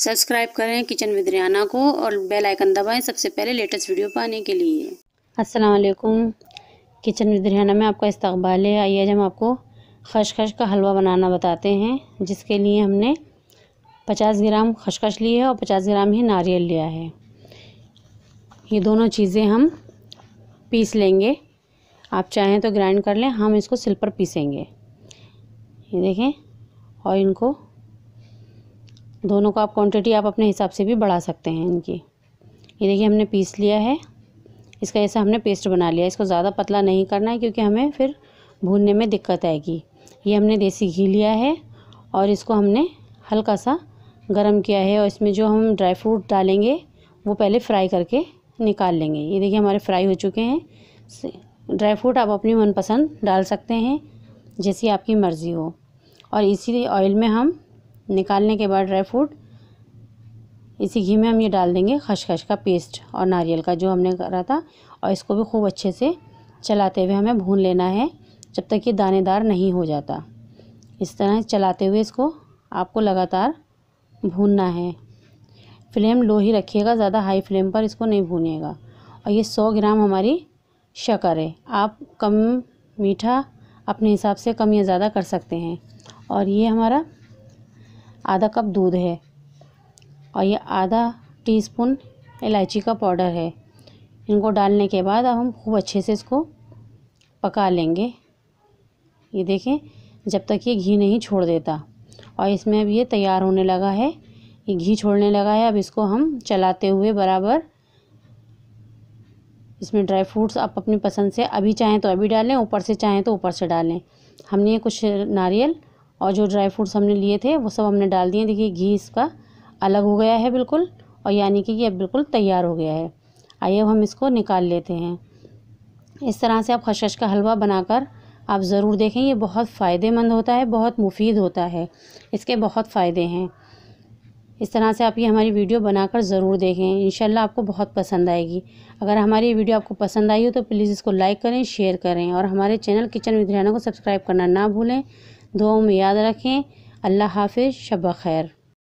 Subscribe करें kitchen with Riyana को और बेल आइकन दबाएँ सबसे पहले लेटेस्ट वीडियो पाने के लिए। अस्सलाम वालेकुम किचन विद रियाना में आपका इस्तकबाल है। आइए आज हम आपको खशखश का हलवा बनाना बताते हैं, जिसके लिए हमने 50 ग्राम खशखश ली है और 50 ग्राम ही नारियल लिया है। ये दोनों चीज़ें हम पीस लेंगे। आप चाहें तो ग्राइंड कर लें, हम इसको सिल पर पीसेंगे। ये देखें, और इनको दोनों का आप क्वांटिटी आप अपने हिसाब से भी बढ़ा सकते हैं इनकी। ये देखिए, हमने पीस लिया है। इसका ऐसा हमने पेस्ट बना लिया। इसको ज़्यादा पतला नहीं करना है, क्योंकि हमें फिर भूनने में दिक्कत आएगी। ये हमने देसी घी लिया है और इसको हमने हल्का सा गरम किया है और इसमें जो हम ड्राई फ्रूट डालेंगे, वो पहले फ्राई करके निकाल लेंगे। ये देखिए, हमारे फ्राई हो चुके हैं। ड्राई फ्रूट आप अपनी मनपसंद डाल सकते हैं, जैसी आपकी मर्ज़ी हो। और इसी ऑयल में हम निकालने के बाद ड्राई फ्रूट, इसी घी में हम ये डाल देंगे खशखश का पेस्ट और नारियल का जो हमने करा था और इसको भी खूब अच्छे से चलाते हुए हमें भून लेना है जब तक ये दानेदार नहीं हो जाता। इस तरह चलाते हुए इसको आपको लगातार भूनना है। फ्लेम लो ही रखिएगा, ज़्यादा हाई फ्लेम पर इसको नहीं भूनिएगा। और ये सौ ग्राम हमारी शक्कर है। आप कम मीठा अपने हिसाब से कम या ज़्यादा कर सकते हैं। और ये हमारा आधा कप दूध है और ये आधा टीस्पून इलायची का पाउडर है। इनको डालने के बाद अब हम खूब अच्छे से इसको पका लेंगे। ये देखें, जब तक ये घी नहीं छोड़ देता। और इसमें अब ये तैयार होने लगा है। ये घी छोड़ने लगा है। अब इसको हम चलाते हुए बराबर इसमें ड्राई फ्रूट्स आप अपनी पसंद से अभी चाहें तो अभी डालें, ऊपर से चाहें तो ऊपर से डालें। हमने ये कुछ नारियल और जो ड्राई फ्रूट्स हमने लिए थे, वो सब हमने डाल दिए। देखिए, घी इसका अलग हो गया है बिल्कुल, और यानी कि ये बिल्कुल तैयार हो गया है। आइए, अब हम इसको निकाल लेते हैं। इस तरह से आप खशश का हलवा बनाकर आप ज़रूर देखें, ये बहुत फ़ायदेमंद होता है, बहुत मुफीद होता है। इसके बहुत फ़ायदे हैं। इस तरह से आप ये हमारी वीडियो बनाकर ज़रूर देखें। इंशाल्लाह आपको बहुत पसंद आएगी। अगर हमारी वीडियो आपको पसंद आई हो तो प्लीज़ इसको लाइक करें, शेयर करें, और हमारे चैनल किचन विद्याना को सब्सक्राइब करना ना भूलें। दुआओं में याद रखें। अल्लाह हाफिज़ शब खैर।